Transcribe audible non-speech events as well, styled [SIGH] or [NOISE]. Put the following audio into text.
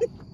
you [LAUGHS]